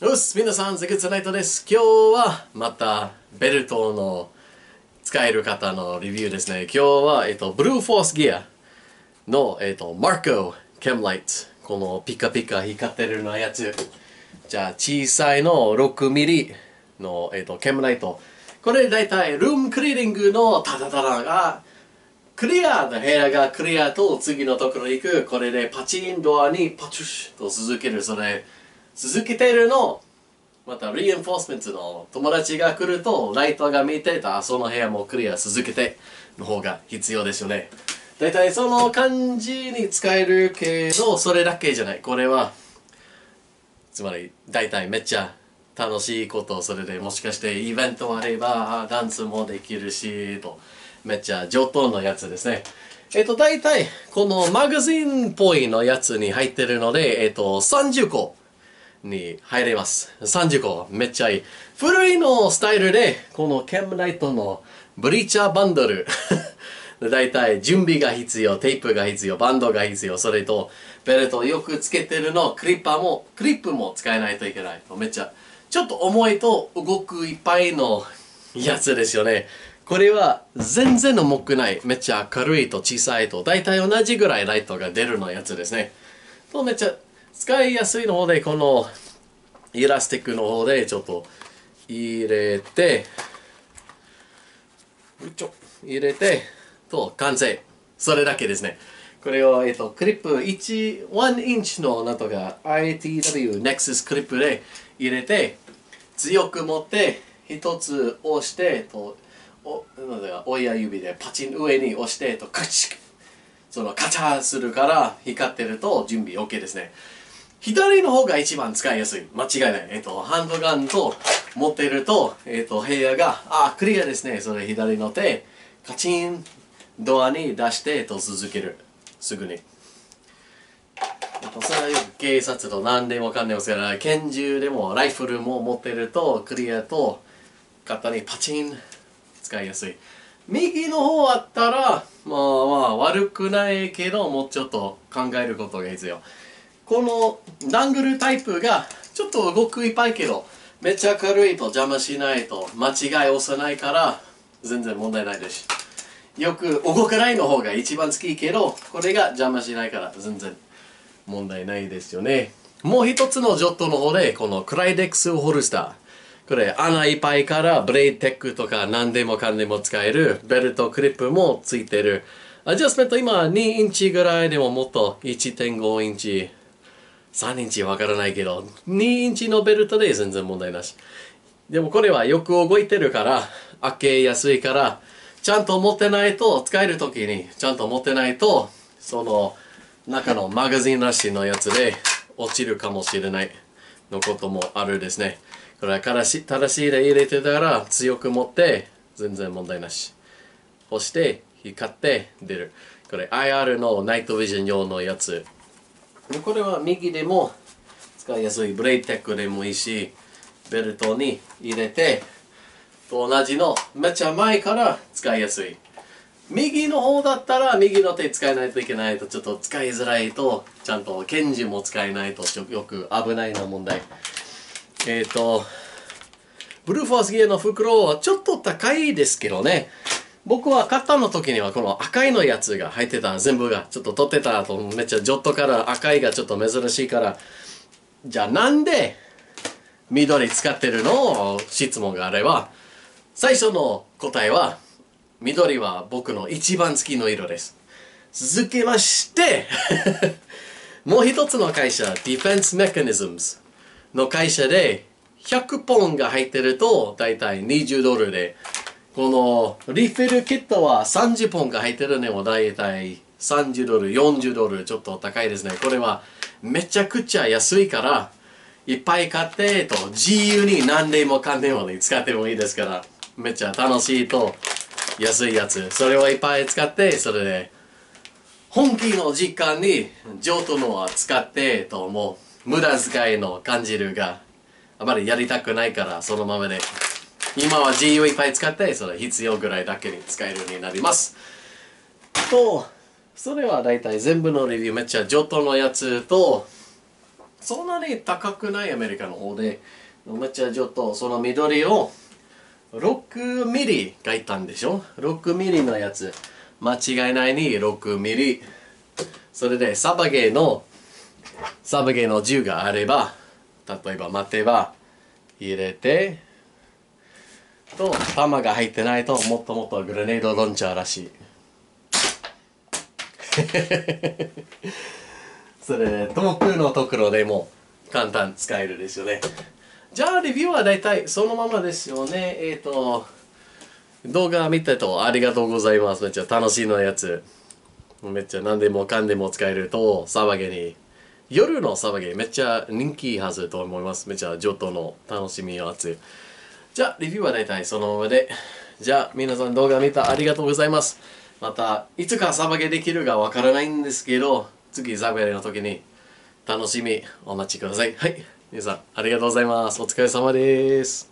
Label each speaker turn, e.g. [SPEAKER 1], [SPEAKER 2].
[SPEAKER 1] よし、皆さん、セグツナイトです。今日はまたベルトの使える方のレビューですね。今日は、えっと、ブルーフォースギアの、えっと、マーコケムライト。このピカピカ光ってるのやつ。じゃあ、小さいの6ミリの、えっと、ケムライト。これだいたいルームクリーニングのタタタタがクリアの部屋がクリアと次のところ行く。これでパチンドアにパチュシと続ける。それ、続けてるの、また、リエンフォースメントの友達が来ると、ライトが見てた、その部屋もクリア続けての方が必要ですよね。だいたいその感じに使えるけど、それだけじゃない。これは、つまり、だいたいめっちゃ楽しいこと、それでもしかしてイベントあれば、ダンスもできるし、と、めっちゃ上等のやつですね。えっと、だいたい、このマガジンっぽいのやつに入ってるので、えっと、30個。に入れます。30個。めっちゃいい。古いのスタイルで、このケムライトのブリーチャーバンドル。だいたい準備が必要、テープが必要、バンドが必要、それとベルトよくつけてるの、クリッパーも、クリップも使えないといけない。めっちゃ、ちょっと重いと動くいっぱいのやつですよね。これは全然重くない。めっちゃ軽いと小さいと、だいたい同じぐらいライトが出るのやつですね。とめっちゃ使いやすいので、このイラスティックの方でちょっと入れて、入れて、と完成。それだけですね。これを、えっと、クリップ1、1インチのなんとか ITW Nexus クリップで入れて、強く持って、一つ押して、と、お、なんか親指でパチン上に押して、と、カチッそのカチャーするから光ってると準備 OK ですね。左の方が一番使いやすい。間違いない。えっと、ハンドガンと持ってると、えっと、部屋が、あ、クリアですね。それ左の手、カチン、ドアに出して、えっと続ける。すぐに。えっと、それは警察と何でもかんでも使えない。拳銃でもライフルも持ってると、クリアと、肩にパチン、使いやすい。右の方あったら、まあまあ悪くないけど、もうちょっと考えることが必要。このダングルタイプがちょっと動くいっぱいけど、めっちゃ軽いと邪魔しないと間違い押さないから全然問題ないです。よく動かないの方が一番好きけど、これが邪魔しないから全然問題ないですよね。もう一つのジョットの方で、このクライデックスホルスター。これ穴いっぱいからブレイテックとか何でもかんでも使えるベルトクリップもついてる。アジャスメント今2インチぐらいでももっと1.5インチ、3インチわからないけど、2インチのベルトで全然問題なし。でもこれはよく動いてるから、開けやすいから、ちゃんと持ってないと、使えるときにちゃんと持ってないと、その中のマガジンらしいのやつで落ちるかもしれないのこともあるですね。これは正し正しいで入れてたら強く持って全然問題なし。押して光って出る。これ IR のナイトビジョン用のやつ。これは右でも使いやすい。ブレイテックでもいいし、ベルトに入れて、と同じのめっちゃ前から使いやすい。右の方だったら右の手使えないといけないとちょっと使いづらいとちゃんと拳銃も使えないとよく危ないな問題。えっ、ー、と、ブルーフォースギアの袋はちょっと高いですけどね。僕は買ったの時にはこの赤いのやつが入ってた全部がちょっと取ってたとめっちゃジョットから赤いがちょっと珍しいからじゃあなんで緑使ってるの質問があれば最初の答えは緑は僕の一番好きの色です。続きましてもう一つの会社 Defense Mechanisms の会社で100本が入ってるとだいたい20ドルでこのリフィルキットは30本が入ってるのもだいたい30ドル40ドルちょっと高いですね。これはめちゃくちゃ安いからいっぱい買ってと自由に何でもかんでもに使ってもいいですからめっちゃ楽しいと安いやつ。それをいっぱい使ってそれで本気の時間に上等のは使ってともう無駄遣いの感じるがあまりやりたくないからそのままで。今は GU いっぱい使ってそれ必要ぐらいだけに使えるようになります。とそれは大体全部のレビューめっちゃ上等のやつとそんなに高くないアメリカの方でめっちゃちょっとその緑を6ミリ書いたんでしょ？6ミリのやつ。間違いないに6ミリ。それでサバゲーのサバゲーの銃があれば例えば待てば入れてと。弾が入ってないともっともっとグレネードロンチャーらしい。それ遠くのところでも簡単使えるですよね。じゃあレビューは大体そのままですよね。えっ、ー、と動画見てとありがとうございます。めっちゃ楽しいのやつ。めっちゃ何でもかんでも使えると騒げに。夜の騒げめっちゃ人気はずと思います。めっちゃ上等の楽しみやつ。じゃあレビューは大体そのままで。じゃあ皆さん動画見たありがとうございます。またいつかサバゲできるかわからないんですけど次ザグエの時に楽しみお待ちください。はい。皆さんありがとうございます。お疲れ様です。